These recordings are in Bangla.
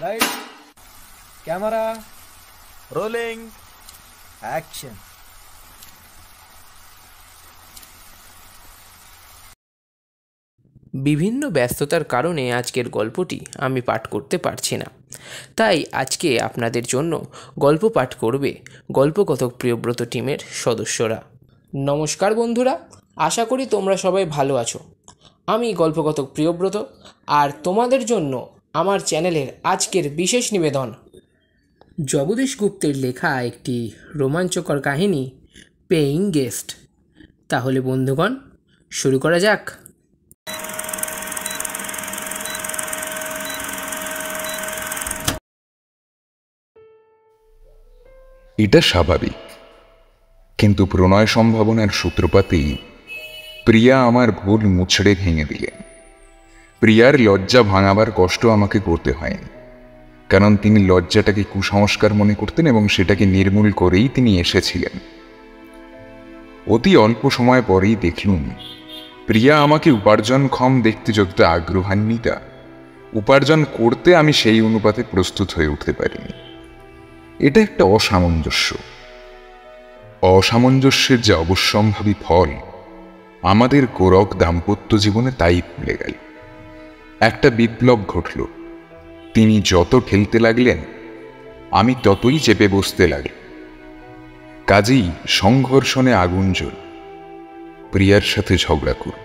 লাইট ক্যামেরা রোলিং অ্যাকশন বিভিন্ন ব্যস্ততার কারণে আজকের গল্পটি আমি পাঠ করতে পারছি না। তাই আজকে আপনাদের জন্য গল্প পাঠ করবে গল্পকথক প্রিয়ব্রত টিমের সদস্যরা। নমস্কার বন্ধুরা, আশা করি তোমরা সবাই ভালো আছো। আমি গল্পকথক প্রিয়ব্রত, আর তোমাদের জন্য আমার চ্যানেলের আজকের বিশেষ নিবেদন। জগদীশ গুপ্তের লেখা একটি রোমাঞ্চকর কাহিনী পেইং গেস্ট তাহলে বন্ধুগণ শুরু করা যাক। এটা স্বাভাবিক কিন্তু প্রণয় সম্ভাবনার সূত্রপাতেই প্রিয়া আমার ভুল মুছড়ে ভেঙে দিলেন। প্রিয়ার লজ্জা ভাঙাবার কষ্ট আমাকে করতে হয়নি। কারণ তিনি লজ্জাটাকে কুসংস্কার মনে করতেন এবং সেটাকে নির্মূল করেই তিনি এসেছিলেন। অতি অল্প সময় পরেই দেখলুম, প্রিয়া আমাকে উপার্জনক্ষম দেখতে যতটা আগ্রহান্বিতা, উপার্জন করতে আমি সেই অনুপাতে প্রস্তুত হয়ে উঠতে পারিনি। এটা একটা অসামঞ্জস্য। অসামঞ্জস্যের যে অবশ্যম্ভাবী ফল আমাদের গোরক দাম্পত্য জীবনে তাই ভুলে গেল। একটা বিপ্লব ঘটল। তিনি যত ঠেলতে লাগলেন, আমি ততই চেপে বসতে লাগল কাজেই সংঘর্ষণে আগুন জ্বল। প্রিয়ার সাথে ঝগড়া করব।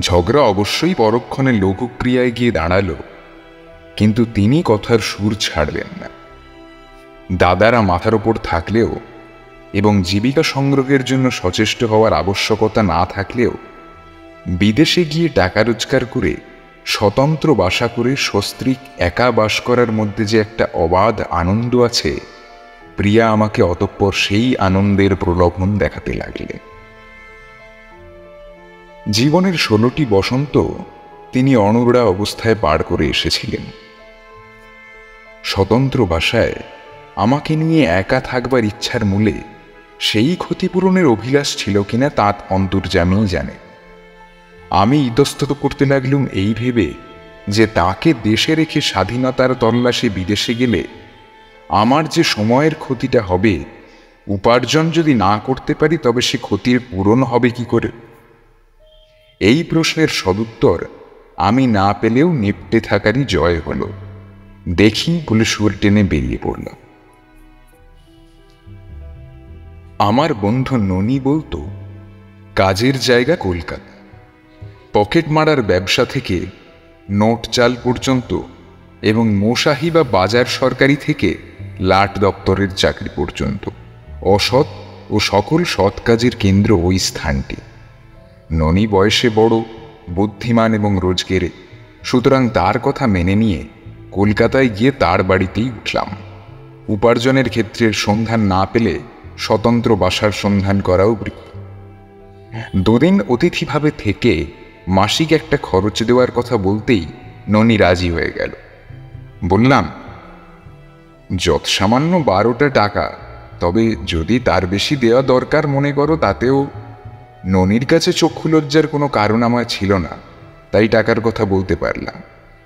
ঝগড়া অবশ্যই পরক্ষণে লোকক্রিয়ায় গিয়ে দাঁড়াল, কিন্তু তিনি কথার সুর ছাড়লেন না। দাদারা মাথার ওপর থাকলেও এবং জীবিকা সংগ্রহের জন্য সচেষ্ট হওয়ার আবশ্যকতা না থাকলেও বিদেশে গিয়ে টাকা রোজগার করে, স্বতন্ত্র বাসা করে সস্ত্রীক একা বাস করার মধ্যে যে একটা অবাধ আনন্দ আছে, প্রিয়া আমাকে অতঃপর সেই আনন্দের প্রলোভন দেখাতে লাগলে। জীবনের ষোলোটি বসন্ত তিনি অনড়া অবস্থায় পার করে এসেছিলেন। স্বতন্ত্র বাসায় আমাকে নিয়ে একা থাকবার ইচ্ছার মূলে সেই ক্ষতিপূরণের অভিলাষ ছিল কিনা তা অন্তর্জামেই জানে। আমি ইতস্তত করতে লাগলুম এই ভেবে যে তাকে দেশে রেখে স্বাধীনতার তল্লাশে বিদেশে গেলে আমার যে সময়ের ক্ষতিটা হবে, উপার্জন যদি না করতে পারি তবে সে ক্ষতির পূরণ হবে কি করে? এই প্রশ্নের সদুত্তর আমি না পেলেও নেপটে থাকারই জয় হলো। দেখি বলে সুর টেনে বেরিয়ে পড়লাম আমার বন্ধু ননি বলতো, কাজের জায়গা কলকাতা। পকেট মারার ব্যবসা থেকে নোট চাল পর্যন্ত এবং মোশাহি বা বাজার সরকারি থেকে লাট দপ্তরের চাকরি পর্যন্ত। অসৎ ও সকল সৎ কাজের কেন্দ্র ওই স্থানটি। ননি বয়সে বড়, বুদ্ধিমান এবং রোজগেরে, সুতরাং তার কথা মেনে নিয়ে কলকাতায় গিয়ে তার বাড়িতেই উঠলাম। উপার্জনের ক্ষেত্রের সন্ধান না পেলে স্বতন্ত্র বাসার সন্ধান করাও বৃত্ত দুদিন অতিথিভাবে থেকে মাসিক একটা খরচ দেওয়ার কথা বলতেই ননি রাজি হয়ে গেল। বললাম, যত সামান্য বারোটা টাকা, তবে যদি তার বেশি দেওয়া দরকার মনে করো, তাতেও ননির কাছে চক্ষু লজ্জার কোনো কারণ আমার ছিল না, তাই টাকার কথা বলতে পারলাম।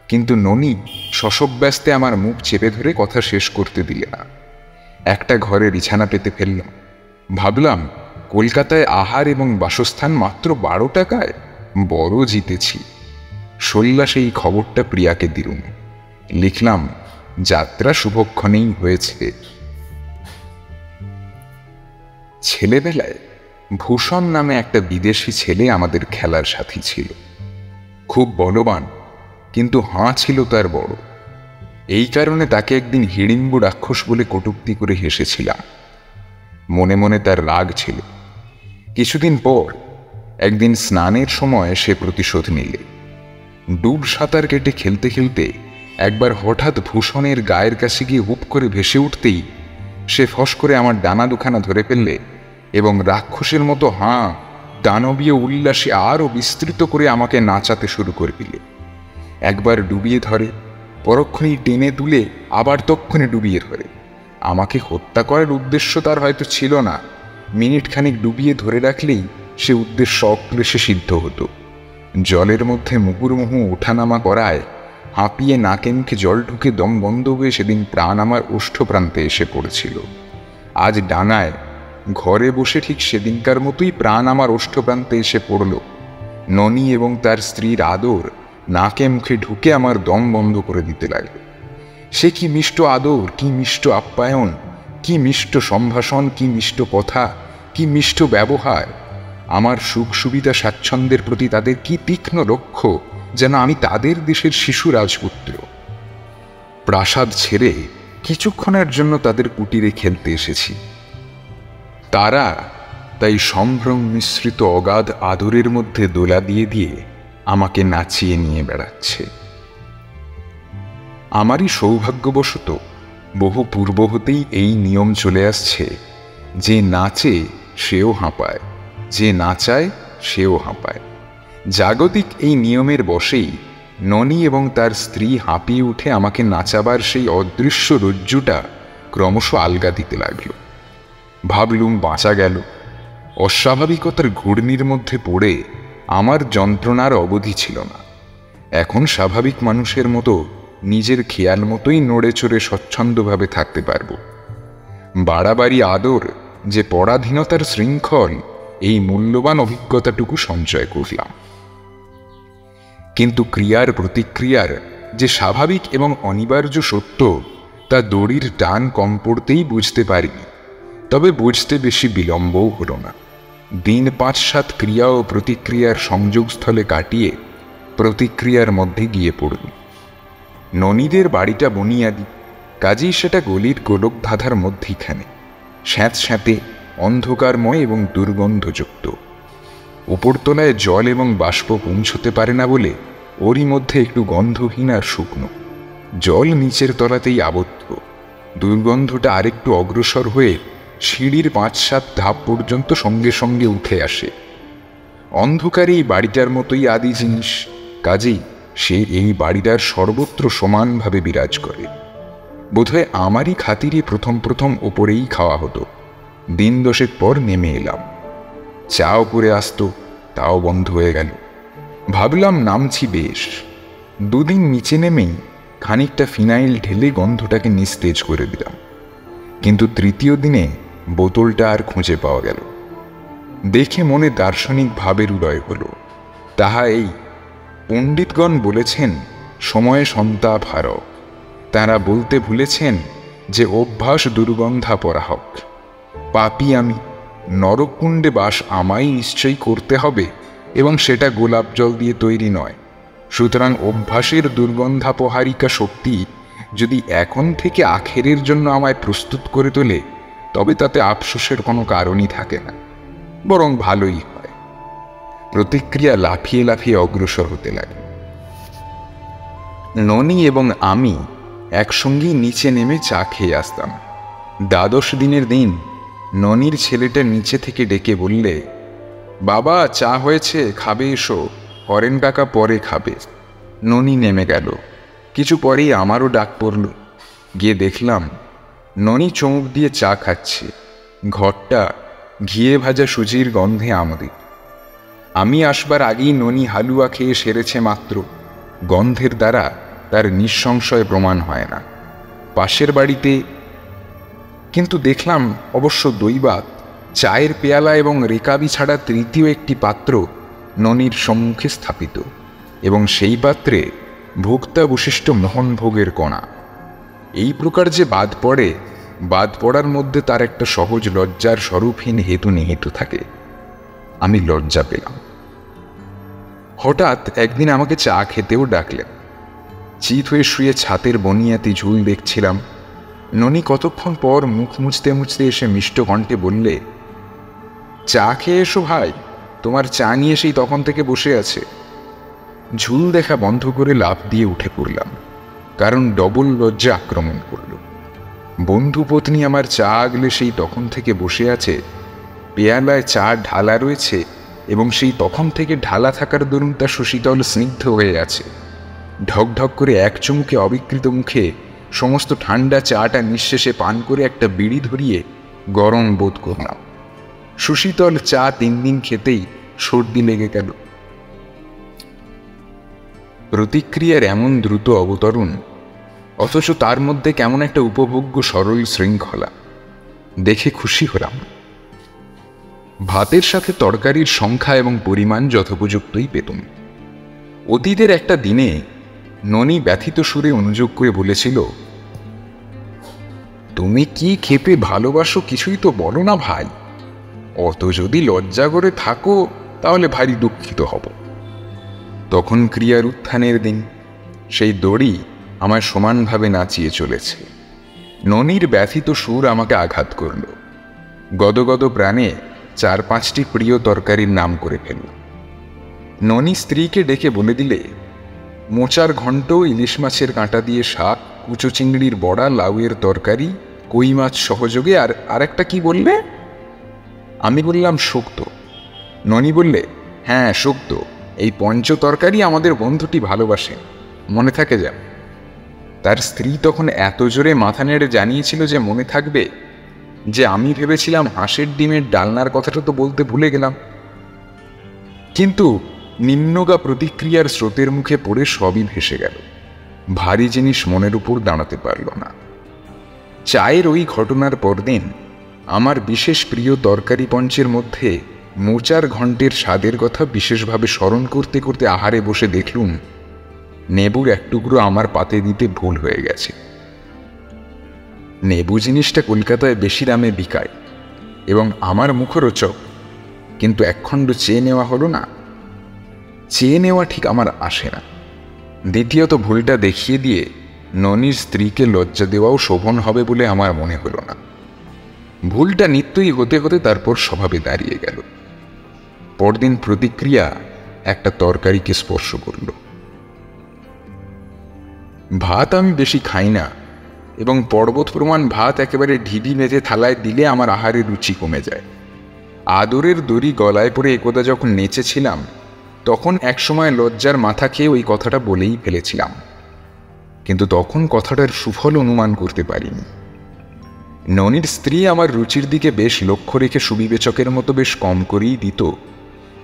কিন্তু ননি শশব্যস্তে আমার মুখ চেপে ধরে কথা শেষ করতে দিলে না। একটা ঘরে বিছানা পেতে ফেললাম। ভাবলাম, কলকাতায় আহার এবং বাসস্থান মাত্র বারো টাকায়? বড় জিতেছি। সল্লা সেই খবরটা প্রিয়াকে দিলুম। লিখলাম, যাত্রা শুভক্ষণেই হয়েছে। ছেলেবেলায় ভূষণ নামে একটা বিদেশি ছেলে আমাদের খেলার সাথী ছিল। খুব বলবান, কিন্তু হাঁ ছিল তার বড়। এই কারণে তাকে একদিন হিড়িম্বু রাক্ষস বলে কটুক্তি করে হেসেছিলাম। মনে মনে তার রাগ ছিল। কিছুদিন পর একদিন স্নানের সময় সে প্রতিশোধ নিলে। ডুব সাঁতার কেটে খেলতে খেলতে একবার হঠাৎ ভূষণের গায়ের কাছে গিয়ে হুপ করে ভেসে উঠতেই সে ফস করে আমার ডানা দুখানা ধরে ফেললে এবং রাক্ষসের মতো হাঁ, দানবীয় উল্লাসে আরও বিস্তৃত করে আমাকে নাচাতে শুরু করে দিলে। একবার ডুবিয়ে ধরে পরক্ষণেই টেনে তুলে আবার তক্ষণে ডুবিয়ে ধরে। আমাকে হত্যা করার উদ্দেশ্য তার হয়তো ছিল না। মিনিট খানিক ডুবিয়ে ধরে রাখলেই সে উদ্দেশ্য অক্লেশে সিদ্ধ হতো। জলের মধ্যে মুহুর্মুহু ওঠানামা করায় হাঁপিয়ে নাকে মুখে জল ঢুকে দম বন্ধ হয়ে সেদিন প্রাণ আমার ওষ্ঠ প্রান্তে এসে পড়েছিল। আজ ডানায় ঘরে বসে ঠিক সেদিনকার মতোই প্রাণ আমার ওষ্ঠ প্রান্তে এসে পড়ল। ননী এবং তার স্ত্রীর আদর নাকে মুখে ঢুকে আমার দম বন্ধ করে দিতে লাগল। সে কি মিষ্ট আদর, কি মিষ্ট আপ্যায়ন, কি মিষ্ট সম্ভাষণ, কি মিষ্ট কথা, কি মিষ্ট ব্যবহার আমার সুখ সুবিধা স্বাচ্ছন্দ্যের প্রতি তাদের কি তীক্ষ্ণ লক্ষ্য, যেন আমি তাদের দেশের শিশু রাজপুত্র? প্রাসাদ ছেড়ে কিছুক্ষণের জন্য তাদের কুটিরে খেলতে এসেছি। তারা তাই সম্ভ্রম মিশ্রিত অগাধ আদরের মধ্যে দোলা দিয়ে দিয়ে আমাকে নাচিয়ে নিয়ে বেড়াচ্ছে। আমারই সৌভাগ্যবশত বহু পূর্ব হতেই এই নিয়ম চলে আসছে, যে নাচে সেও হাঁপায়। যে নাচায় সেও হাঁপায়। জাগতিক এই নিয়মের বশেই ননি এবং তার স্ত্রী হাঁপিয়ে উঠে আমাকে নাচাবার সেই অদৃশ্য রজ্জুটা ক্রমশ আলগা দিতে লাগল। ভাবলুম বাঁচা গেল। অস্বাভাবিকতার ঘূর্ণির মধ্যে পড়ে আমার যন্ত্রণার অবধি ছিল না। এখন স্বাভাবিক মানুষের মতো নিজের খেয়াল মতোই নড়ে চড়ে স্বচ্ছন্দভাবে থাকতে পারব। বাড়াবাড়ি আদর যে পরাধীনতার শৃঙ্খল এই মূল্যবান অভিজ্ঞতাটুকু সঞ্চয় করলাম। কিন্তু ক্রিয়ার প্রতিক্রিয়ার যে স্বাভাবিক এবং অনিবার্য সত্য, তা দড়ির টান কম পড়তেই বুঝতে পারিনি। তবে বুঝতে বেশি বিলম্বও হলো না। দিন পাঁচ সাত ক্রিয়া ও প্রতিক্রিয়ার সংযোগস্থলে কাটিয়ে প্রতিক্রিয়ার মধ্যে গিয়ে পড়ল। ননীদের বাড়িটা বনিয়াদি, কাজেই সেটা গলির গোলক ধাঁধার মধ্যিখানে স্যাঁত স্যাঁতে অন্ধকারময় এবং দুর্গন্ধযুক্ত। উপরতলায় জল এবং বাষ্প পৌঁছতে পারে না বলে ওরই মধ্যে একটু গন্ধহীন আর শুকনো। জল নিচের তলাতেই আবদ্ধ। দুর্গন্ধটা আরেকটু অগ্রসর হয়ে সিঁড়ির পাঁচ সাত ধাপ পর্যন্ত সঙ্গে সঙ্গে উঠে আসে। অন্ধকারে এই বাড়িটার মতোই আদি জিনিস। কাজেই সে এই বাড়িটার সর্বত্র সমানভাবে বিরাজ করে। বোধহয় আমারই খাতিরে প্রথম প্রথম ওপরেই খাওয়া হতো। দিন দশেক পর নেমে এলাম। চা উপরে আসতো, তাও বন্ধ হয়ে গেল। ভাবলাম নামছি বেশ। দুদিন নিচে নেমেই খানিকটা ফিনাইল ঢেলে গন্ধটাকে নিস্তেজ করে দিলাম। কিন্তু তৃতীয় দিনে বোতলটা আর খুঁজে পাওয়া গেল। দেখে মনে দার্শনিক ভাবের উদয় হল। তাহা এই, পণ্ডিতগণ বলেছেন, সময়ে সন্তাপ হারক। তারা বলতে ভুলেছেন যে অভ্যাস দুর্গন্ধা পরাহক। পাপি আমি। নরকুণ্ডে বাস আমাই নিশ্চয়ই করতে হবে এবং সেটা গোলাপ জল দিয়ে তৈরি নয়। সুতরাং অভ্যাসের দুর্গন্ধাপহারিকা শক্তি যদি এখন থেকে আখেরের জন্য আমায় প্রস্তুত করে তোলে, তবে তাতে আফসোসের কোনো কারণই থাকে না। বরং ভালোই হয়। প্রতিক্রিয়া লাফিয়ে লাফিয়ে অগ্রসর হতে লাগে। ননি এবং আমি একসঙ্গেই নিচে নেমে চা খেয়ে আসতাম। দ্বাদশ দিনের দিন ননির ছেলেটা নিচে থেকে ডেকে বললে, বাবা, চা হয়েছে, খাবে এসো। হরেন কাকা পরে খাবে। ননি নেমে গেল। কিছু পরেই আমারও ডাক পড়ল। গিয়ে দেখলাম, ননি চমুক দিয়ে চা খাচ্ছে। ঘরটা ঘিয়ে ভাজা সুজির গন্ধে আমোদিত আমি আসবার আগেই ননি হালুয়া খেয়ে সেরেছে মাত্র। গন্ধের দ্বারা তার নিঃসংশয় প্রমাণ হয় না। পাশের বাড়িতে কিন্তু দেখলাম অবশ্য দৈবাত চায়ের পেয়ালা এবং রেকাবি ছাড়া তৃতীয় একটি পাত্র ননির সম্মুখে স্থাপিত এবং সেই পাত্রে ভোক্তা বশিষ্ঠ মোহনভোগের কণা। এই প্রকার যে বাদ পড়ে, বাদ পড়ার মধ্যে তার একটা সহজ লজ্জার স্বরূপহীন হেতু নিহিত থাকে। আমি লজ্জা পেলাম। হঠাৎ একদিন আমাকে চা খেতেও ডাকলেন। চিত হয়ে শুয়ে ছাতের বনিয়াতে ঝুল দেখছিলাম। ননি কতক্ষণ পর মুখ মুছতে মুছতে এসে মিষ্ট কণ্ঠে বললে, চা খেয়ে এসো ভাই, তোমার চা নিয়ে সেই তখন থেকে বসে আছে। ঝুল দেখা বন্ধ করে লাভ দিয়ে উঠে পড়লাম, কারণ ডবল লজ্জা আক্রমণ করল। বন্ধু পত্নী আমার চা আগলে সেই তখন থেকে বসে আছে, পেয়ালায় চা ঢালা রয়েছে এবং সেই তখন থেকে ঢালা থাকার দরুন তা সুশীতল স্নিগ্ধ হয়ে আছে। ঢক ঢক করে এক চুমুকে অবিকৃত মুখে সমস্ত ঠান্ডা চাটা নিঃশেষে পান করে একটা বিড়ি ধরিয়ে গরম বোধ করলাম। সুশীতল চা তিন দিন খেতেই সর্দি লেগে গেল। প্রতিক্রিয়ার এমন দ্রুত অবতরণ, অথচ তার মধ্যে কেমন একটা উপভোগ্য সরল শৃঙ্খলা। দেখে খুশি হলাম। ভাতের সাথে তরকারির সংখ্যা এবং পরিমাণ যথোপযুক্তই পেতুম। অতীতের একটা দিনে ননি ব্যথিত সুরে অনুযোগ করে বলেছিল, তুমি কি খেপে ভালোবাসো কিছুই তো বলো না ভাই। অত যদি লজ্জা করে থাকো, তাহলে ভারী দুঃখিত হব। তখন ক্রিয়ার উত্থানের দিন, সেই দড়ি আমার সমানভাবে নাচিয়ে চলেছে। ননির ব্যথিত সুর আমাকে আঘাত করল। গদগদ প্রাণে চার পাঁচটি প্রিয় তরকারির নাম করে ফেলল। ননি স্ত্রীকে ডেকে বলে দিলে মোচার ঘন্ট ইলিশ মাছের কাঁটা দিয়ে শাক, কুচো চিংড়ির বড়া, লাউয়ের তরকারি, কই মাছ সহযোগে, আর আরেকটা কি বললে? আমি বললাম শক্ত। ননি বললে হ্যাঁ শক্ত। এই পঞ্চ তরকারি আমাদের বন্ধুটি ভালোবাসে। মনে থাকে যা তার স্ত্রী তখন এত জোরে মাথা নেড়ে জানিয়েছিল যে মনে থাকবে যে আমি ভেবেছিলাম হাঁসের ডিমের ডালনার কথাটা তো বলতে ভুলে গেলাম। কিন্তু নিম্নগা প্রতিক্রিয়ার স্রোতের মুখে পড়ে সবই ভেসে গেল। ভারী জিনিস মনের উপর দাঁড়াতে পারল না। চায়ের ওই ঘটনার পরদিন আমার বিশেষ প্রিয় তরকারি পঞ্চের মধ্যে মোচার ঘণ্টের স্বাদের কথা বিশেষভাবে স্মরণ করতে করতে আহারে বসে দেখলুম, নেবুর এক টুকরো আমার পাতে দিতে ভুল হয়ে গেছে। নেবু জিনিসটা কলকাতায় বেশি দামে বিকায় এবং আমার মুখরোচক, কিন্তু একখণ্ড চেয়ে নেওয়া হলো না। চেয়ে নেওয়া ঠিক আমার আসে না। দ্বিতীয়ত ভুলটা দেখিয়ে দিয়ে ননির স্ত্রীকে লজ্জা দেওয়াও শোভন হবে বলে আমার মনে হলো না। ভুলটা নিত্যই হতে হতে তারপর স্বভাবে দাঁড়িয়ে গেল। পরদিন প্রতিক্রিয়া একটা তরকারিকে স্পর্শ করল। ভাত আমি বেশি খাই না এবং পর্বত প্রমাণ ভাত একেবারে ঢিবি মেজে থালায় দিলে আমার আহারের রুচি কমে যায়। আদরের দড়ি গলায় পড়ে একদা যখন নেচেছিলাম তখন একসময় লজ্জার মাথা খেয়ে ওই কথাটা বলেই ফেলেছিলাম। কিন্তু তখন কথাটার সুফল অনুমান করতে পারিনি। ননির স্ত্রী আমার রুচির দিকে বেশ লক্ষ্য রেখে সুবিবেচকের মতো বেশ কম করেই দিত।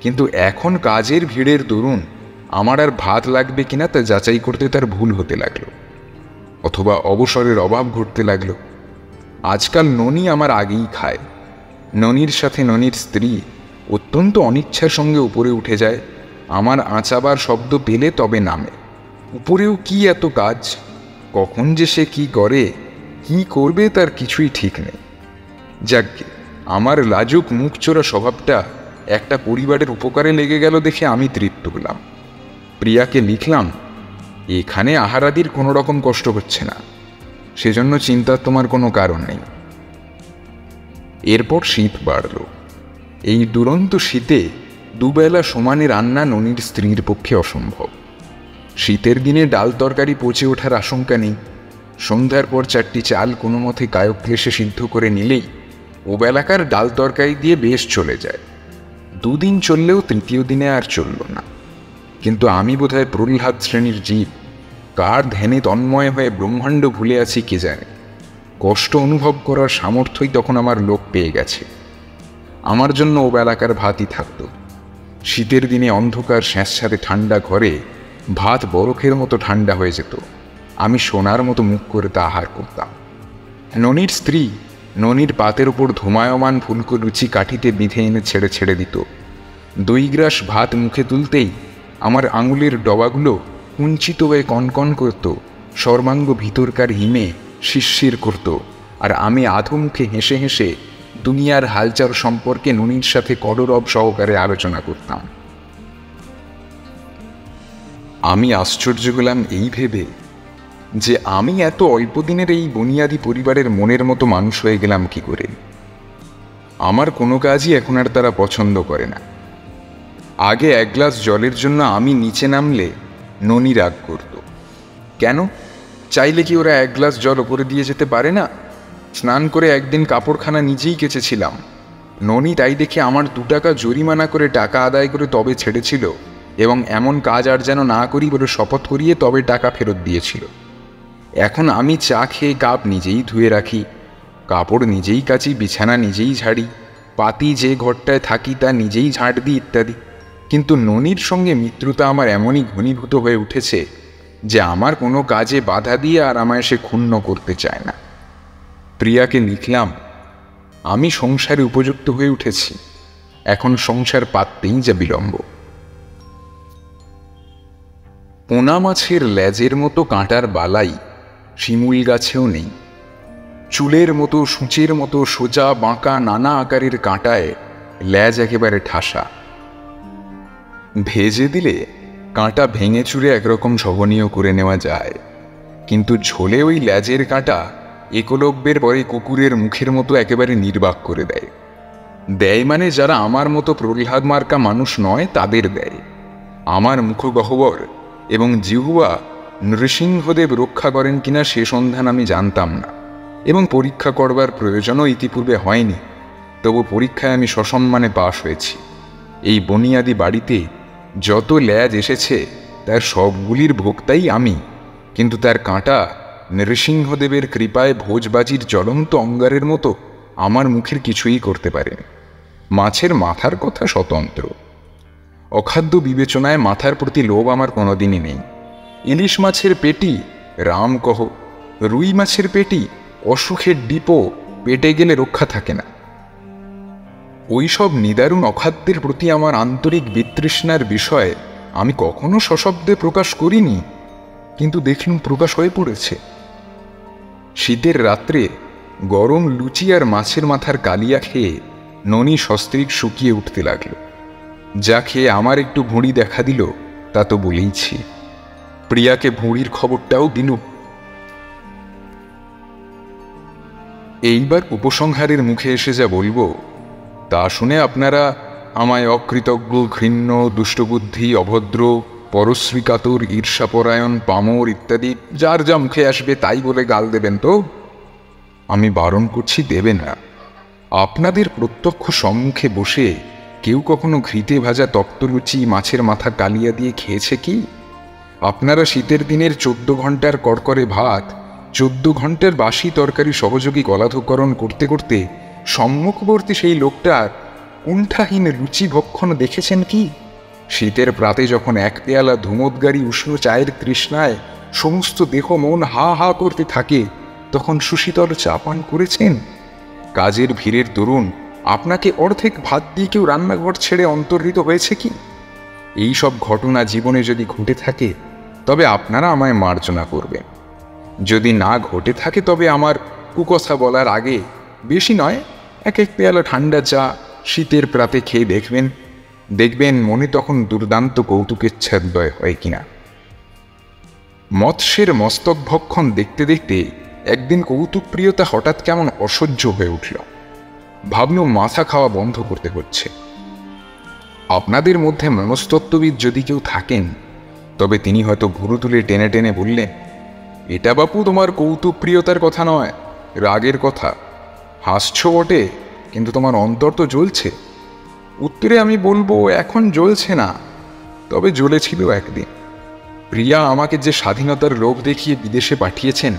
কিন্তু এখন কাজের ভিড়ের দরুন আমার আর ভাত লাগবে কিনা তা যাচাই করতে তার ভুল হতে লাগল। অথবা অবসরের অভাব ঘটতে লাগল। আজকাল ননি আমার আগেই খায়। ননির সাথে ননির স্ত্রী অত্যন্ত অনিচ্ছার সঙ্গে উপরে উঠে যায়। আমার আঁচাবার শব্দ পেলে তবে নামে। উপরেও কি এত কাজ? কখন যে সে কি করে? কি করবে তার কিছুই ঠিক নেই। যাকে আমার লাজুক মুখচোরা স্বভাবটা একটা পরিবারের উপকারে লেগে গেল দেখে আমি তৃপ্ত হলাম। প্রিয়াকে লিখলাম, এখানে আহারাদির কোনো রকম কষ্ট হচ্ছে না। সেজন্য চিন্তার তোমার কোনো কারণ নেই। এরপর শীত বাড়ল। এই দুরন্ত শীতে দুবেলা সমানে রান্না ননির স্ত্রীর পক্ষে অসম্ভব। শীতের দিনে ডাল তরকারি পচে ওঠার আশঙ্কা নেই। সন্ধ্যার পর চারটি চাল কোনো মতে কায়ক ক্লেশে সিদ্ধ করে নিলেই ওবেলাকার ডাল তরকারি দিয়ে বেশ চলে যায়। দুদিন চললেও তৃতীয় দিনে আর চলল না। কিন্তু আমি বোধহয় প্রহ্লাদ শ্রেণির জীব। কার ধ্যানে তন্ময় হয়ে ব্রহ্মাণ্ড ভুলে আছি কে জানে। কষ্ট অনুভব করার সামর্থ্যই তখন আমার লোক পেয়ে গেছে। আমার জন্য ও বেলাকার ভাতই থাকতো। শীতের দিনে অন্ধকার স্যাঁতস্যাঁতে ঠান্ডা ঘরে ভাত বরফের মতো ঠান্ডা হয়ে যেত। আমি সোনার মতো মুখ করে তা আহার করতাম। ননির স্ত্রী ননির পাতের ওপর ধুমায়মান ফুলকো লুচি কাঠিতে বিঁধে এনে ছেড়ে ছেড়ে দিত। দুই গ্রাস ভাত মুখে তুলতেই আমার আঙুলের ডবাগুলো কুঞ্চিত হয়ে কনকন করত, সর্বাঙ্গ ভিতরকার হিমে শিরশির করত, আর আমি আধো মুখে হেসে হেসে দুনিয়ার হালচাল সম্পর্কে ননির সাথে কডরব সহকারে আলোচনা করতাম। আমি আশ্চর্য গেলাম এই ভেবে যে আমি এত অল্প দিনের এই বুনিয়াদি পরিবারের মনের মতো মানুষ হয়ে গেলাম কি করে? আমার কোনো কাজই এখন আর তারা পছন্দ করে না। আগে এক গ্লাস জলের জন্য আমি নিচে নামলে ননি রাগ করত। কেন? চাইলে কি ওরা এক গ্লাস জল ওপরে দিয়ে যেতে পারে না? স্নান করে একদিন কাপড়খানা নিজেই কেচেছিলাম। ননি তাই দেখে আমার দু টাকা জরিমানা করে টাকা আদায় করে তবে ছেড়েছিল এবং এমন কাজ আর যেন না করি বলে শপথ করিয়ে তবে টাকা ফেরত দিয়েছিল। এখন আমি চা খেয়ে কাপ নিজেই ধুয়ে রাখি, কাপড় নিজেই কাচি, বিছানা নিজেই ঝাড়ি, পাতি যে ঘরটায় থাকি তা নিজেই ঝাঁট দিই ইত্যাদি। কিন্তু ননির সঙ্গে মিত্রতা আমার এমনই ঘনীভূত হয়ে উঠেছে যে আমার কোনো কাজে বাধা দিয়ে আর আমায় সে ক্ষুণ্ণ করতে চায় না। প্রিয়াকে লিখলাম, আমি সংসারে উপযুক্ত হয়ে উঠেছি। এখন সংসার পাততেই যা বিলম্ব। পোনা মাছের লেজের মতো কাঁটার বালাই শিমুল গাছেও নেই। চুলের মতো, সূচের মতো, সোজা বাঁকা নানা আকারের কাঁটায় ল্যাজ একেবারে ঠাসা। ভেজে দিলে কাঁটা ভেঙে চুরে একরকম সহনীয় করে নেওয়া যায়। কিন্তু ঝোলে ওই ল্যাজের কাঁটা একলব্যের পরে কুকুরের মুখের মতো একেবারে নির্বাক করে দেয়। দেয় মানে যারা আমার মতো প্রহ্লাদ মার্কা মানুষ নয়, তাদের দেয়। আমার মুখগহ্বর এবং জিহুয়া নৃসিংহদেব রক্ষা করেন কিনা সে সন্ধান আমি জানতাম না এবং পরীক্ষা করবার প্রয়োজনও ইতিপূর্বে হয়নি। তবু পরীক্ষায় আমি সসম্মানে পাশ হয়েছি। এই বনিয়াদি বাড়িতে যত ল্যাজ এসেছে, তার সবগুলির ভোক্তাই আমি। কিন্তু তার কাঁটা নৃসিংহদেবের কৃপায় ভোজবাজির জ্বলন্ত অঙ্গারের মতো আমার মুখের কিছুই করতে পারেনি মাছের মাথার কথা স্বতন্ত্র। অখাদ্য বিবেচনায় মাথার প্রতি লোভ আমার কোনোদিনই নেই। ইলিশ মাছের পেটি, রাম কহ, রুই মাছের পেটি, অসুখের ডিপো, পেটে গেলে রক্ষা থাকে না। ওইসব নিদারুণ অখাদ্যের প্রতি আমার আন্তরিক বিতৃষ্ণার বিষয়ে আমি কখনো সশব্দে প্রকাশ করিনি। কিন্তু দেখলুম প্রকাশ হয়ে পড়েছে। শীতের রাত্রে গরম লুচি আর মাছের মাথার কালিয়া খেয়ে ননি সস্ত্রীক শুকিয়ে উঠতে লাগল। যা খেয়ে আমার একটু ভুঁড়ি দেখা দিল, তা তো বলেইছি। প্রিয়াকে ভুঁড়ির খবরটাও দিলুম এইবার উপসংহারের মুখে এসে যা বলব, তা শুনে আপনারা আমায় অকৃতজ্ঞ, ঘৃণ্য, দুষ্টবুদ্ধি, অভদ্র পরশ্রীকাতর ঈর্ষাপরায়ণ পামর ইত্যাদি, যার যা মুখে আসবে তাই বলে গাল দেবেন তো? আমি বারণ করছি দেবে না। আপনাদের প্রত্যক্ষ সম্মুখে বসে কেউ কখনো ঘৃতে ভাজা তপ্তলুচি মাছের মাথা কালিয়া দিয়ে খেয়েছে কি? আপনারা শীতের দিনের চোদ্দ ঘণ্টার কড়করে ভাত, চোদ্দ ঘণ্টার বাসি তরকারি সহযোগী গলাধকরণ করতে করতে সম্মুখবর্তী সেই লোকটার কুণ্ঠাহীন রুচি ভক্ষণ দেখেছেন কি? শীতের প্রাতে যখন এক পেয়ালা ধুমোদগারি উষ্ণ চায়ের তৃষ্ণায় সমস্ত দেহ মন হা হা করতে থাকে, তখন সুশীতল চা পান করেছেন? কাজের ভিড়ের দরুন আপনাকে অর্ধেক ভাত দিয়ে কেউ রান্নাঘর ছেড়ে অন্তর্হিত হয়েছে কি? এই সব ঘটনা জীবনে যদি ঘটে থাকে, তবে আপনারা আমায় মার্জনা করবেন। যদি না ঘটে থাকে, তবে আমার কুকথা বলার আগে, বেশি নয়, এক এক পেয়ালা ঠান্ডা চা শীতের প্রাতে খেয়ে দেখবেন। দেখবেন মনে তখন দুর্দান্ত কৌতুকেচ্ছাদয় হয় কিনা। মৎস্যের মস্তক ভক্ষণ দেখতে দেখতে একদিন কৌতুকপ্রিয়তা হঠাৎ কেমন অসহ্য হয়ে উঠল। ভাবলুম মাথা খাওয়া বন্ধ করতে হচ্ছে। আপনাদের মধ্যে মনস্তত্ত্ববিদ যদি কেউ থাকেন, তবে তিনি হয়তো ভুরু তুলে টেনে টেনে বললেন, এটা বাপু তোমার কৌতুকপ্রিয়তার কথা নয়, রাগের কথা। হাসছ বটে, কিন্তু তোমার অন্তর তো জ্বলছে। উত্তরে আমি বলব, এখন জ্বলছে না, তবে জ্বলেছিল একদিন। প্রিয়া আমাকে যে স্বাধীনতার লোভ দেখিয়ে বিদেশে পাঠিয়েছেন,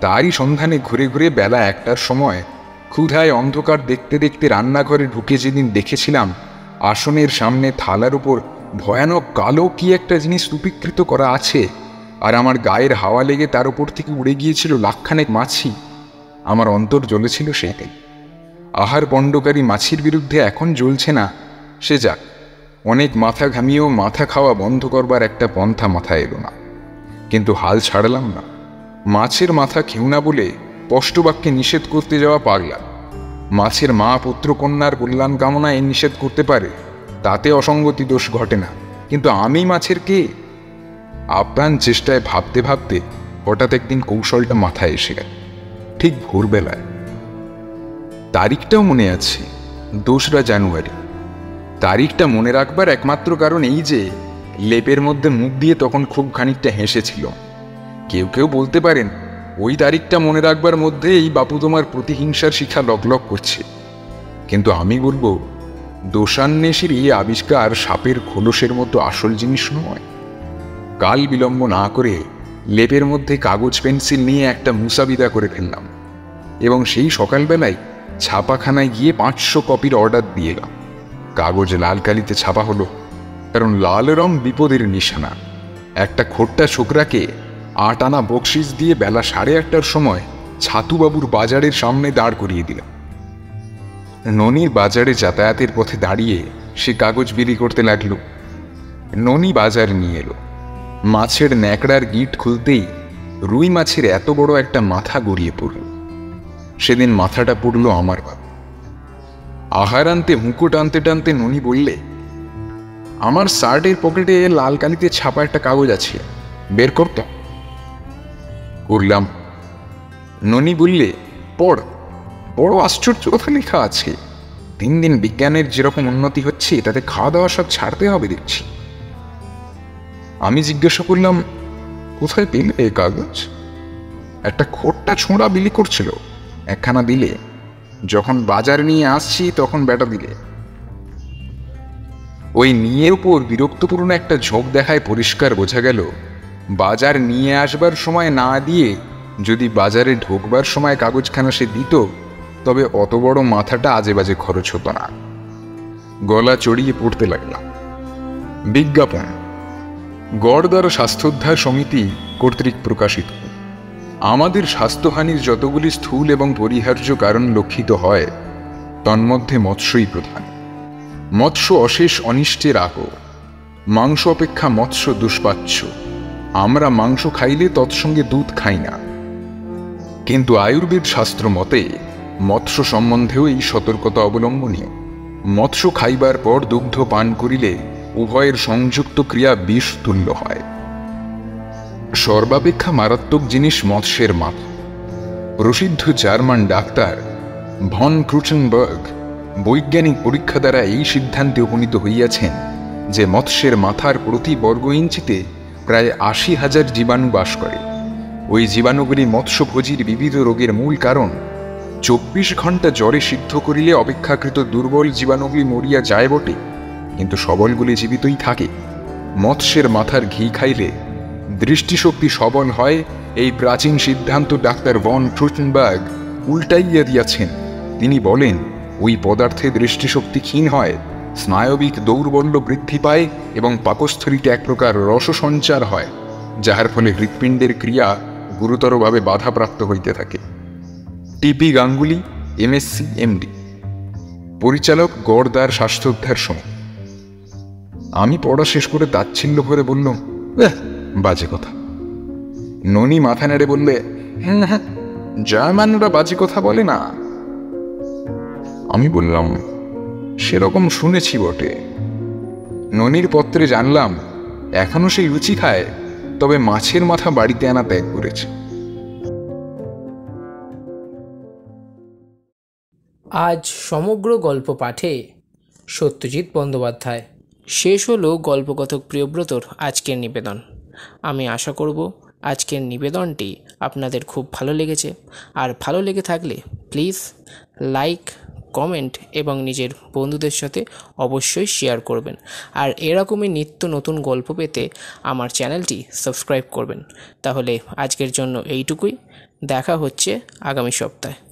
তারই সন্ধানে ঘুরে ঘুরে বেলা একটার সময় ক্ষুধায় অন্ধকার দেখতে দেখতে রান্নাঘরে ঢুকে যেদিন দেখেছিলাম, আসনের সামনে থালার উপর ভয়ানক কালো কি একটা জিনিস রূপীকৃত করা আছে, আর আমার গায়ের হাওয়া লেগে তার উপর থেকে উড়ে গিয়েছিল লাখখানেক মাছি। আমার অন্তর জ্বলেছিল সেটাই আহার পণ্ডকারী মাছির বিরুদ্ধে এখন জ্বলছে না। সে যাক, অনেক মাথা ঘামিয়েও মাথা খাওয়া বন্ধ করবার একটা পন্থা মাথায় এলো না। কিন্তু হাল ছাড়লাম না। মাছের মাথা খেউ না বলে স্পষ্টবাক্যে নিষেধ করতে যাওয়া পাগলা। মাছের মা পুত্র কন্যার কল্যাণ কামনায় নিষেধ করতে পারে, তাতে অসঙ্গতি দোষ ঘটে না। কিন্তু আমি মাছের কে? আপ্রাণ চেষ্টায় ভাবতে ভাবতে হঠাৎ একদিন কৌশলটা মাথায় এসে গেল। ঠিক ভোরবেলায় তারিখটাও মনে আছে, দোসরা জানুয়ারি। তারিখটা মনে রাখবার একমাত্র কারণ এই যে, লেপের মধ্যে মুখ দিয়ে তখন খুব খানিকটা হেসেছিল। কেউ কেউ বলতে পারেন, ওই তারিখটা মনে রাখবার মধ্যে এই বাপু তোমার প্রতিহিংসার শিখা লকলক করছে। কিন্তু আমি বলব, দোষান্বেষীর এই আবিষ্কার সাপের খোলসের মতো আসল জিনিস নয়। কাল বিলম্ব না করে লেপের মধ্যে কাগজ, পেন্সিল নিয়ে একটা মুসাবিদা করে ফেললাম। এবং সেই সকালবেলায় ছাপাখানায় গিয়ে পাঁচশো কপির অর্ডার দিয়ে এলাম কাগজ লাল কালিতে ছাপা হলো, কারণ লাল রং বিপদের নিশানা। একটা খোট্টা ছোকরাকে আট আনা বকশিস দিয়ে বেলা সাড়ে আটটার সময় ছাতুবাবুর বাজারের সামনে দাঁড় করিয়ে দিল। ননির বাজারে যাতায়াতের পথে দাঁড়িয়ে সে কাগজ বিলি করতে লাগল। ননি বাজার নিয়ে এলো। মাছের ন্যাকড়ার গিট খুলতেই রুই মাছের এত বড় একটা মাথা গড়িয়ে পড়ল। সেদিন মাথাটা পড়ল আমার বাবা আহার আনতে হুঁকো টানতে টানতে ননি বললে, আমার শার্টের পকেটে লাল কালিতে ছাপা একটা কাগজ আছে, বের করতো করলাম। ননি বললে, পড়, বড় আশ্চর্য কথা লেখা আছে। দিন দিন বিজ্ঞানের যেরকম উন্নতি হচ্ছে, তাতে খাওয়া দাওয়া সব ছাড়তে হবে দেখছি। আমি জিজ্ঞাসা করলাম, কোথায় পেলে এই কাগজ? একটা খোট্টা ছোঁড়া বিলি করছিল। একখানা দিলে। যখন বাজার নিয়ে আসছি, তখন বেটা দিলে। ওই নিয়ে উপর বিরক্তপূর্ণ একটা ঝোঁক দেখায় পরিষ্কার বোঝা গেল, বাজার নিয়ে আসবার সময় না দিয়ে যদি বাজারে ঢোকবার সময় কাগজখানা সে দিত, তবে অত বড় মাথাটা আজে বাজে খরচ হতো না। গলা চড়িয়ে পড়তে লাগলাম বিজ্ঞাপন। গড়দার স্বাস্থ্যোদ্ধার সমিতি কর্তৃক প্রকাশিত। আমাদের স্বাস্থ্যহানির যতগুলি স্থূল এবং পরিহার্য কারণ লক্ষিত হয়, তন্মধ্যে মৎস্যই প্রধান। মৎস্য অশেষ অনিষ্টের আকর মাংস অপেক্ষা মৎস্য দুষ্পাচ্য। আমরা মাংস খাইলে তৎসঙ্গে দুধ খাই না। কিন্তু আয়ুর্বেদ শাস্ত্র মতে, মৎস্য সম্বন্ধেও এই সতর্কতা অবলম্বনীয়। মৎস্য খাইবার পর দুগ্ধ পান করিলে উভয়ের সংযুক্ত ক্রিয়া বিষ তুল্য হয়। সর্বাপেক্ষা মারাত্মক জিনিস মৎস্যের মাথা প্রসিদ্ধ জার্মান ডাক্তার ভন ক্রুচেনবার্গ বৈজ্ঞানিক পরীক্ষা দ্বারা এই সিদ্ধান্তে উপনীত হইয়াছেন যে মৎস্যের মাথার প্রতি বর্গ ইঞ্চিতে প্রায় আশি হাজার জীবাণু বাস করে। ওই জীবাণুগুলি মৎস্যভোজীর বিবিধ রোগের মূল কারণ। চব্বিশ ঘণ্টা জ্বরে সিদ্ধ করিলে অপেক্ষাকৃত দুর্বল জীবাণুগুলি মরিয়া যায় বটে, কিন্তু সবলগুলি জীবিতই থাকে। মৎস্যের মাথার ঘি খাইলে দৃষ্টিশক্তি সবল হয় এই প্রাচীন সিদ্ধান্ত ডাক্তার ভন ট্রুটেনবার্গ উল্টাইয়া দিয়াছেন। তিনি বলেন ওই পদার্থে দৃষ্টিশক্তি ক্ষীণ হয় স্নায়বিক দৌর্বল্য বৃদ্ধি পায় এবং পাকস্থলীতে এক প্রকার রস সঞ্চার হয় যাহার ফলে হৃৎপিণ্ডের ক্রিয়া গুরুতরভাবে বাধাপ্রাপ্ত হইতে থাকে। টিপি গাঙ্গুলি এমএসসি এমডি পরিচালক গড়দার স্বাস্থ্যোদ্ধার সময়। আমি পড়া শেষ করে তাচ্ছিল্য করে বললাম "এহ, বাজে কথা। ননি মাথা নেড়ে বললে হ্যাঁ হ্যাঁ জার্মানরা বাজে কথা বলে না। আমি বললাম, সেরকম শুনেছি বটে। ননির পত্রে জানলাম, এখনও সেই রুচি খায়, তবে মাছের মাথা বাড়িতে আনা ত্যাগ করেছে। আজ সমগ্র গল্প পাঠে সত্যজিৎ বন্দ্যোপাধ্যায়। শেষ হলো গল্পকথক প্রিয়ব্রতর আজকের নিবেদন। আমি আশা করব আজকের নিবেদনটি আপনাদের খুব ভালো লেগেছে। আর ভালো লেগে থাকলে প্লিজ লাইক, কমেন্ট এবং নিজের বন্ধুদের সাথে অবশ্যই শেয়ার করবেন। আর এরকমই নিত্য নতুন গল্প পেতে আমার চ্যানেলটি সাবস্ক্রাইব করবেন। তাহলে আজকের জন্য এইটুকুই। দেখা হচ্ছে আগামী সপ্তাহে।